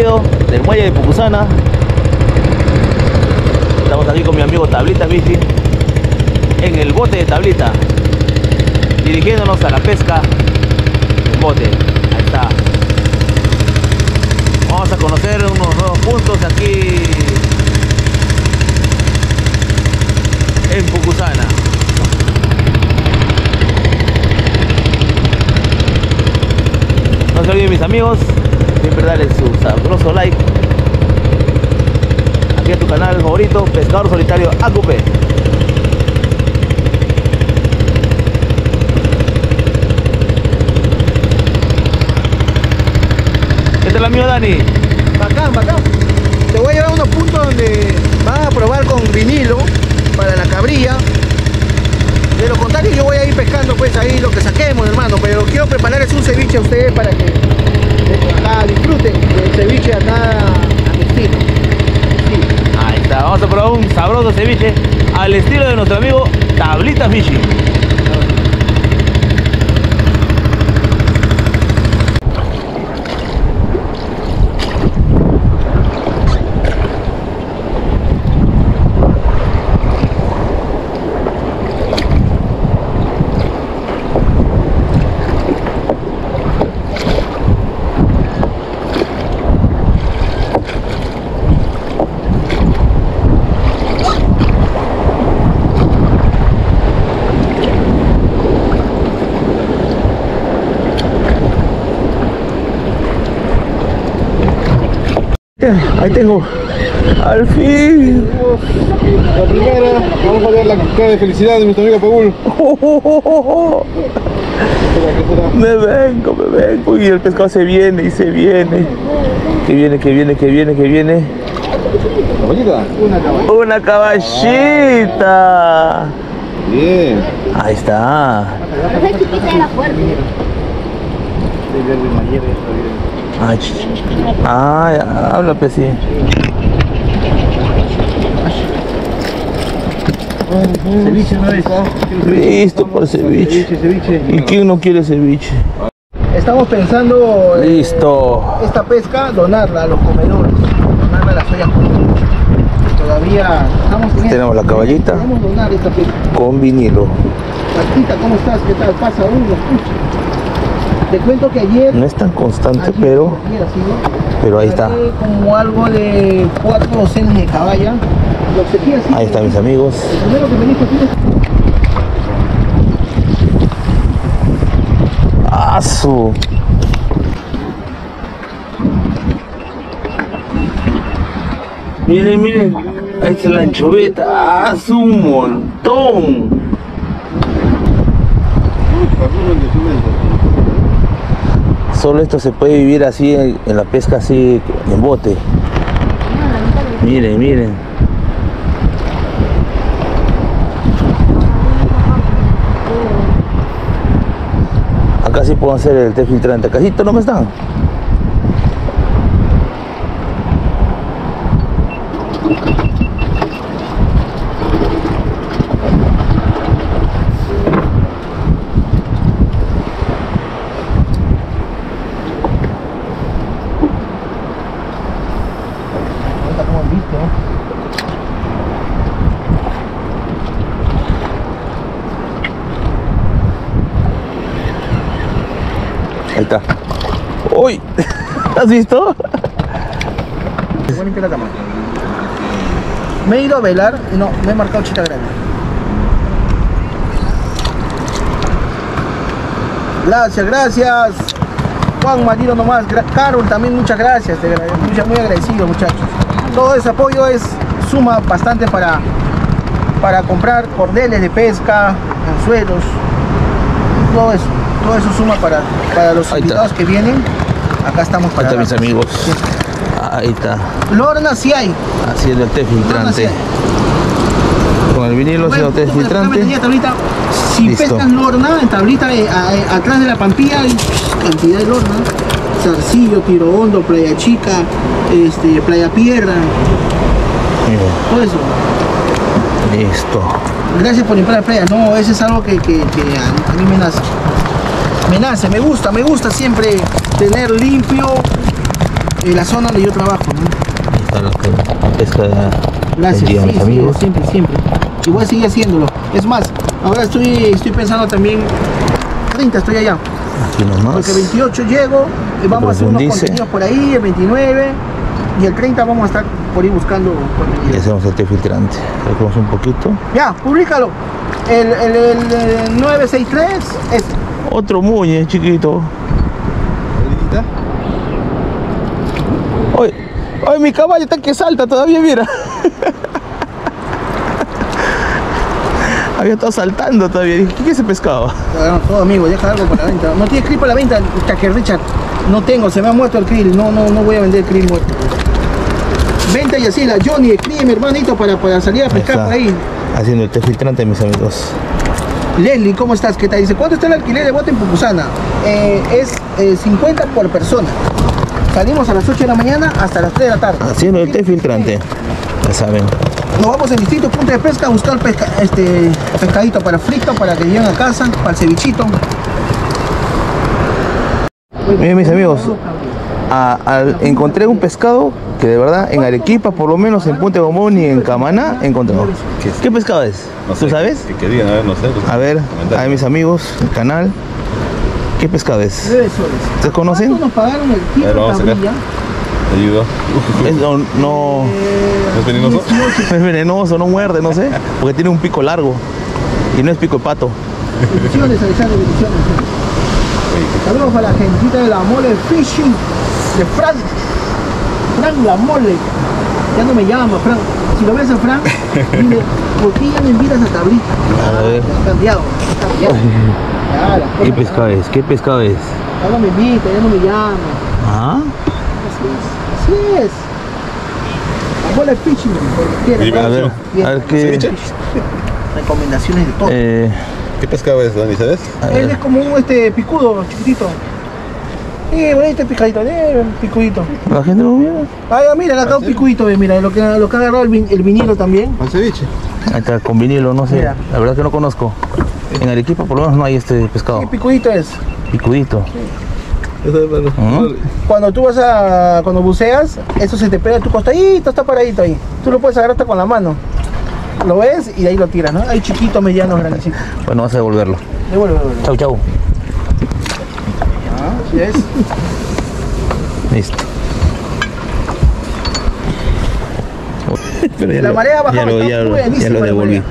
Del muelle de Pucusana. Estamos aquí con mi amigo Tablita Bici en el bote de Tablita, dirigiéndonos a la pesca en bote. Ahí está. Vamos a conocer unos nuevos puntos aquí en Pucusana. No se olviden mis amigos, siempre darle su sabroso like. Aquí a tu canal favorito, Pescador Solitario AQP. ¿Qué tal amigo Dani? Bacán, bacán. Te voy a llevar a unos puntos donde van a probar con vinilo para la cabrilla. De lo contrario yo voy a ir pescando pues ahí lo que saquemos hermano, pero quiero prepararles un ceviche a ustedes para que acá disfruten del ceviche acá a mi estilo. Ahí está, vamos a probar un sabroso ceviche al estilo de nuestro amigo Tablita Fishing. Ahí tengo, al fin. La primera, vamos a ver la cara de felicidad de nuestro amigo Paul. Me vengo, me vengo y el pescado se viene y se viene. Que viene, que viene, que viene, que viene. Caballita. Una caballita. Bien. Ahí está. Esa chiquita era fuerte. Ay, ah, ya, habla pues sí. Ceviche una vez. Listo para el ceviche. ¿Y quién no quiere ceviche? Estamos pensando eh, Listo. esta pesca donarla a los comedores, donarla a las ollas. Todavía estamos en Tenemos la caballita. Donar esta pesca. Con vinilo. Marquita, ¿cómo estás? ¿Qué tal? Pasa uno, escucha. Te cuento que ayer. No es tan constante, ayer, pero, ayer, ¿no? pero ahí está. Como algo de cuatro docenas de caballa. Lo que Ahí están mis amigos. El primero que me dijo, ¡Asu! Miren, miren. Ahí está la anchoveta. ¡Asu! Un montón. Solo esto se puede vivir así en, la pesca así en bote. Miren, miren. Acá sí puedo hacer el té filtrante. Casito no me están. Ahorita como viste, ¿no? Ahí está. ¡Uy! ¿Has visto? Voy a limpiar la cámara. Me he ido a velar y no, me he marcado chita grande. Gracias, gracias. Juan Marino nomás. Carol también muchas gracias. Muy agradecido muchachos. Todo ese apoyo es suma bastante para, para comprar cordeles de pesca, anzuelos. Todo eso. Todo eso suma para, para los invitados que vienen. Acá estamos Ahí para. están mis amigos. Ahí está. Lorna sí hay. Haciendo el sí filtrante. Con el vinilo haciendo té Bueno, filtrante. déjame tener tablita. Si Listo. pescan lorna, en tablita eh, a- eh, atrás de la pampilla hay cantidad de lorna. Zarcillo, Tiro Hondo, Playa Chica, este, Playa Piedra, todo eso. listo. Gracias por limpiar la playa. No, eso es algo que, que- que a, a mí me nace. Me nace, me gusta, me gusta siempre tener limpio eh, la zona donde yo trabajo, ¿no? Pesca Gracias, sí, amigos. siempre, siempre. Y voy a seguir haciéndolo. Es más, ahora estoy, estoy pensando también, 30 estoy allá. Aquí nomás. Porque 28 llego, y vamos a hacer unos Dice. contenidos por ahí, el 29 y el 30 vamos a estar por ahí buscando Y contenido. hacemos el té filtrante. Recogemos un poquito. Ya, públicalo. El, el, el, eh, 963 es Otro muñe chiquito. Oye, mi caballo está que salta todavía, mira. Había estado saltando todavía. Dije, ¿Qué es ese pescado? Ah, todo amigo, deja algo para la venta. No tiene krill para la venta, que Richard. No tengo, se me ha muerto el krill. No, no, no voy a vender krill muerto. Venta y así, la Johnny, escribe mi hermanito para, para salir a Ahí pescar está. por ahí. Haciendo el té filtrante, mis amigos. Leslie, ¿cómo estás? ¿Qué tal? Dice, ¿cuánto está el alquiler de bote en Pupusana? Eh, es eh, 50 por persona. Salimos a las 8 de la mañana hasta las 3 de la tarde. Haciendo el té filtrante. Ya saben. Nos vamos en distintos puntos de pesca a buscar pesca, este, pescadito para frito, para que lleguen a casa, para el cevichito. Miren, mis amigos. a- encontré un pescado que de verdad en Arequipa, por lo menos en Punta Gomón y en Camaná, encontramos. ¿Qué pescado es? No ¿Tú sé, sabes? Que, que digan, a ver, no sé. pues, A ver, a ver mis amigos, el canal. ¿Qué pescado es? 9 soles. ¿Ustedes conocen? ¿Cuánto nos pagaron el kilo A ver, de a cabrilla? Te ayudo. Es- no, no ¿No es venenoso? es venenoso, no muerde, no sé, porque tiene un pico largo y no es pico de pato. Bendiciones, Alexander, bendiciones. Saludos para la gentita de la mole fishing de Frank. Frank la mole. Ya no me llama, Frank. Si lo ves a Frank, dile, ¿por qué ya me invitas a tablita? A cambiado, cambiado. ¿Qué pescado es? ¿Qué pescado es? Ya no me invita, ya no me llama. ¿Ah? Así es. Así es. La mole fishing, porque quiere. Dime, A ver, Bien. a ver qué... Recomendaciones de todo. Eh, ¿Qué pescado es, Dani, sabes? Él es como un este picudo, chiquitito. Eh, bonito picadito, eh, picudito. La gente no mira. Ah, mira, acá un picudito, ve, mira, lo que, lo que ha agarrado el, vin- el vinilo también. ¿Al ceviche? Ahí está, con vinilo, no sé. Mira. La verdad que no conozco. En Arequipa por lo menos no hay este pescado. ¿Qué picudito es? Picudito. Cuando tú vas a, cuando buceas, eso se te pega a tu costadito, está paradito ahí. Tú lo puedes agarrar hasta con la mano. Lo ves y de ahí lo tiras, ¿no? Hay chiquitos, medianos, grandecitos. Bueno, vas a devolverlo. Devuelve. Chau, chau. Ah, ¿sí es? Listo. Pero ya La lo- marea baja, ya lo, ya, lo- ya devolví.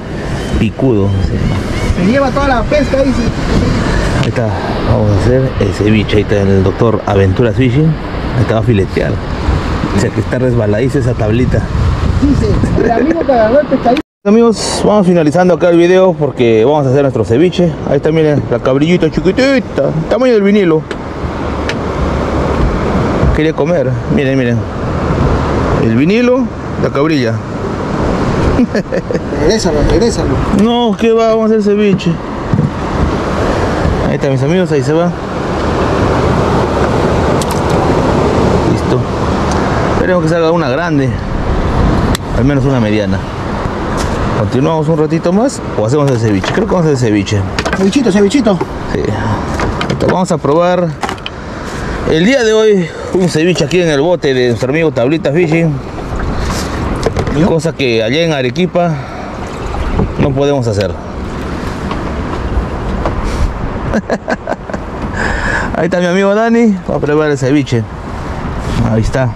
Picudo. sí. Se lleva toda la pesca ahí. sí. Ahí está. Vamos a hacer el ceviche. Ahí está el doctor Aventuras Fishing. Ahí está va a filetear. O sea que está resbaladiza esa tablita. Dice, el amigo que agarró el pescadito. Amigos, vamos finalizando acá el video porque vamos a hacer nuestro ceviche. Ahí está, miren, la cabrillita chiquitita, tamaño del vinilo. Quería comer, miren, miren. El vinilo, la cabrilla. Regrésalo, regrésalo. No, ¿qué va? Vamos a hacer ceviche. Ahí está, mis amigos, ahí se va. Listo. Esperemos que salga una grande. Al menos una mediana. Continuamos un ratito más o hacemos el ceviche. Creo que vamos a hacer ceviche. Cevichito, cevichito. Sí. Vamos a probar el día de hoy un ceviche aquí en el bote de nuestro amigo Tablita Fishing. Cosa que allá en Arequipa no podemos hacer. Ahí está mi amigo Dani, va a probar el ceviche. Ahí está.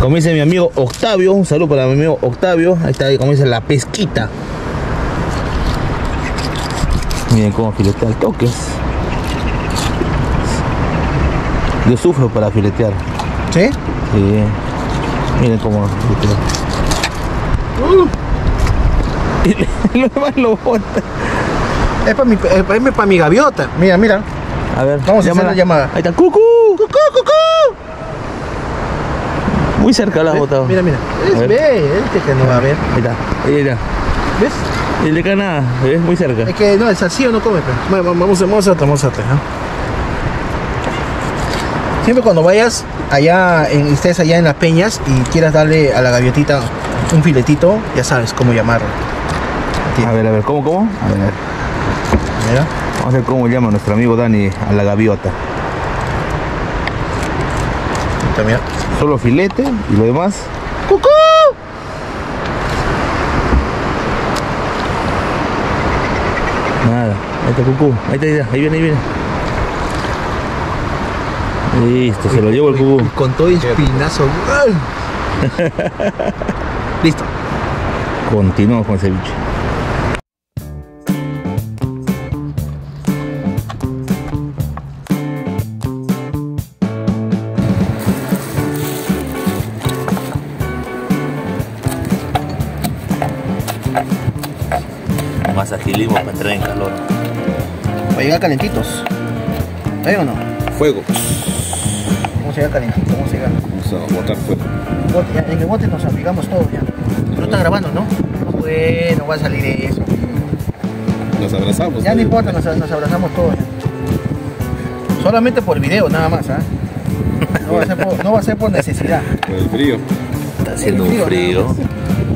Como dice mi amigo Octavio, un saludo para mi amigo Octavio. Ahí está, como dice la pesquita. Miren cómo filetea el toques. Yo sufro para filetear. ¿Sí? Sí. Miren cómo filetea. Y lo demás lo bota. Es para mi, es para mi gaviota. Mira, mira. A ver, Vamos a hacer la llamada. Ahí está, cucú. ¡Cucú, cucú! Muy cerca la has botado. Mira, mira. Es ve, este que no va a ver. Ahí está, ahí está. ¿Ves? Y el de acá nada, ¿ves? Muy cerca. Es que no, el salsillo no come. Pero. Bueno, Vamos, vamos a otra, vamos a otra. ¿no? Siempre cuando vayas allá, en, estés allá en las peñas y quieras darle a la gaviotita un filetito, ya sabes cómo llamarlo. A ver, a ver, ¿cómo, cómo? A ver, a ver. Mira. Vamos a ver cómo llama nuestro amigo Dani a la gaviota. Mira. Solo filete y lo demás. ¡Cucú! Nada. Ahí está cucú. Ahí está. Ahí viene, ahí viene. Listo, se lo llevo el cucú. Con todo espinazo. Listo. Continuamos con el ceviche. Más agilismo para entrar en calor. Va a llegar calentitos. ¿Está bien o no? Fuego. Vamos a llegar calentitos, vamos a llegar. Vamos a botar fuego. Bote, ya, en el bote nos aplicamos todo ya. No está grabando, ¿no? No, Bueno, va a salir eso. Nos abrazamos. Ya no importa, nos, nos abrazamos todos ya. Solamente por video, nada más, ¿ah? No va a ser por, no va a ser por necesidad. Por el frío. Está haciendo un frío, frío.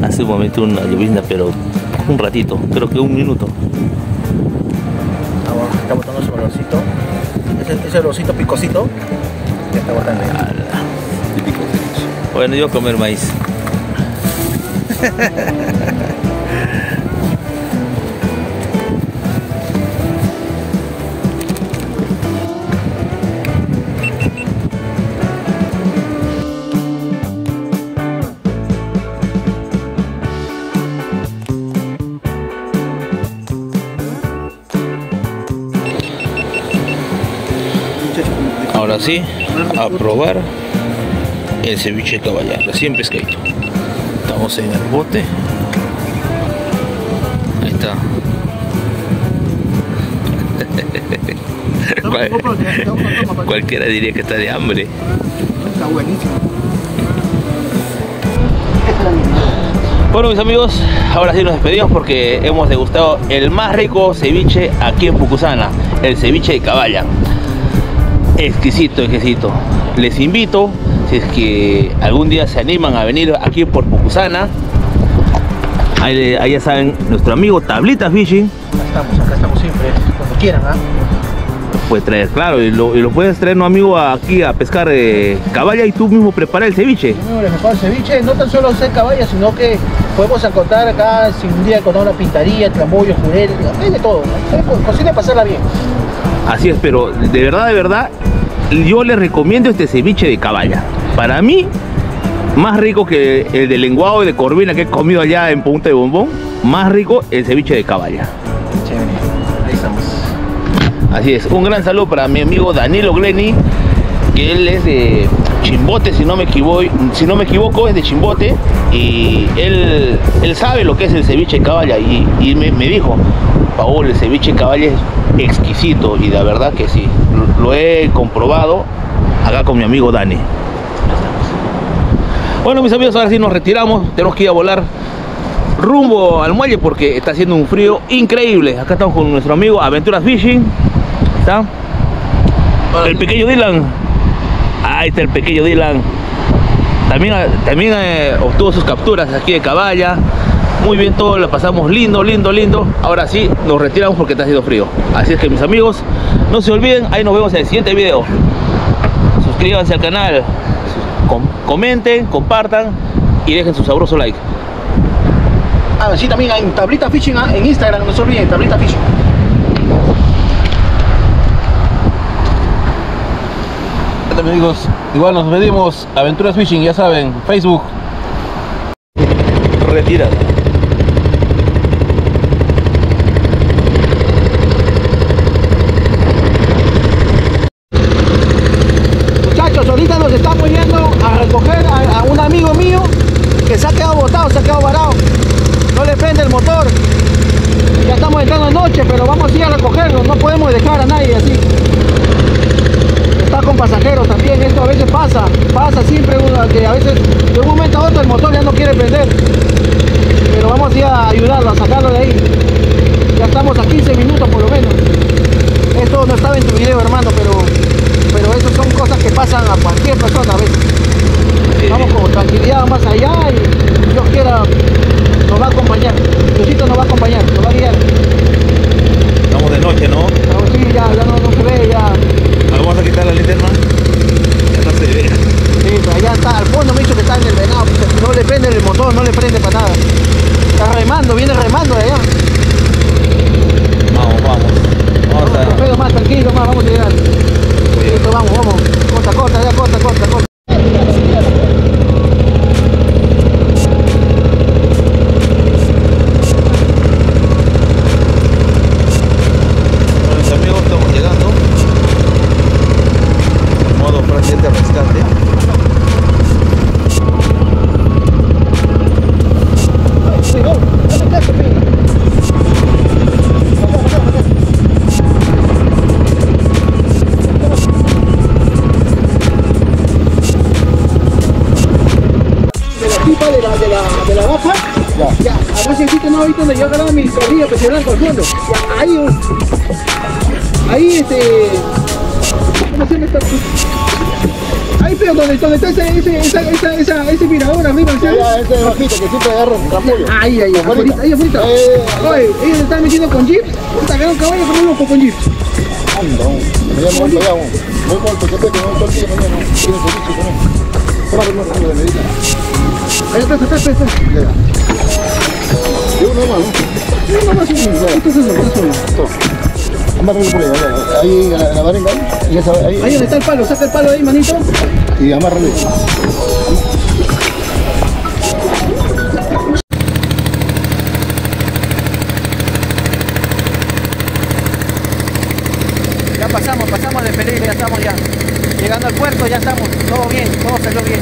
Hace un momento una llovizna, pero un ratito, creo que un minuto. Está botando su olorcito. Ese, ese olorcito picosito. Ya está. Típico. Bueno, yo comer maíz. Ahora sí, a probar el ceviche de caballar, recién pescadito. Estamos en el bote. Ahí está. Cual- Cualquiera diría que está de hambre. Está buenísimo. Bueno mis amigos, ahora sí nos despedimos porque hemos degustado el más rico ceviche aquí en Pucusana, el ceviche de caballa. Exquisito, exquisito. Les invito, si es que algún día se animan a venir aquí por Pucusana, ahí, ahí ya saben, nuestro amigo Tablita Fishing Acá estamos, acá estamos siempre, cuando quieran, ¿ah? puede traer, claro, y lo, y lo puedes traer, no amigo, aquí a pescar eh, caballa y tú mismo preparar el ceviche. Yo mismo preparo el ceviche, no tan solo hacer caballa, sino que podemos encontrar acá, si un día encontrar una pintaría, trambollo, jurel, hay de todo, ¿no? Cocina pasarla bien. Así es, pero de verdad, de verdad, yo les recomiendo este ceviche de caballa. Para mí, más rico que el de lenguado y de corvina que he comido allá en Punta de Bombón, más rico el ceviche de caballa. Chévere, ahí estamos. Así es, un gran saludo para mi amigo Danilo Gleni, que él es de Chimbote, si no me equivoco, si no me equivoco, es de Chimbote, y él, él sabe lo que es el ceviche caballa, y, y me, me dijo, Paul, el ceviche caballa es exquisito, y la verdad que sí, lo, lo he comprobado acá con mi amigo Dani. Bueno, mis amigos, ahora sí nos retiramos, tenemos que ir a volar rumbo al muelle porque está haciendo un frío increíble. Acá estamos con nuestro amigo Aventuras Fishing. ¿Está? El pequeño Dylan. Ahí está el pequeño Dylan. También, también eh, obtuvo sus capturas aquí de caballa. Muy bien, todo lo pasamos lindo, lindo, lindo. Ahora sí, nos retiramos porque está haciendo frío. Así es que mis amigos, no se olviden, ahí nos vemos en el siguiente video. Suscríbanse al canal, com- comenten, compartan y dejen su sabroso like. Ah, sí, también en Tablita Fishing, ah, en Instagram, no se olviden, Tablita Fishing. Amigos, igual nos pedimos Aventuras Fishing, ya saben, Facebook. Retirada. no le prende para nada. Mi tornillo que se blanco al fondo. Ya, ahí, ahí este, ¿cómo se llama esta? Ahí pero donde, donde está ese, ese, esa, esa, esa, ese mirador arriba. Ya, ese bajito que siempre agarro capullo. Ahí, ahí, afuera, ahí afuera. Oye, ellos se están metiendo con jeeps, caballo como loco con jeeps. Anda, me llamo voy con el que no el día mañana, tiene servicio me. Ahí está, está, está, está. Yo no más, no más, esto por ahí, ahí, en la, esa, ahí, donde está el palo, saca el palo ahí, manito. y amárralo. Ya pasamos, pasamos de peligro, ya estamos ya. Llegando al puerto, ya estamos. Todo bien, todo salió bien.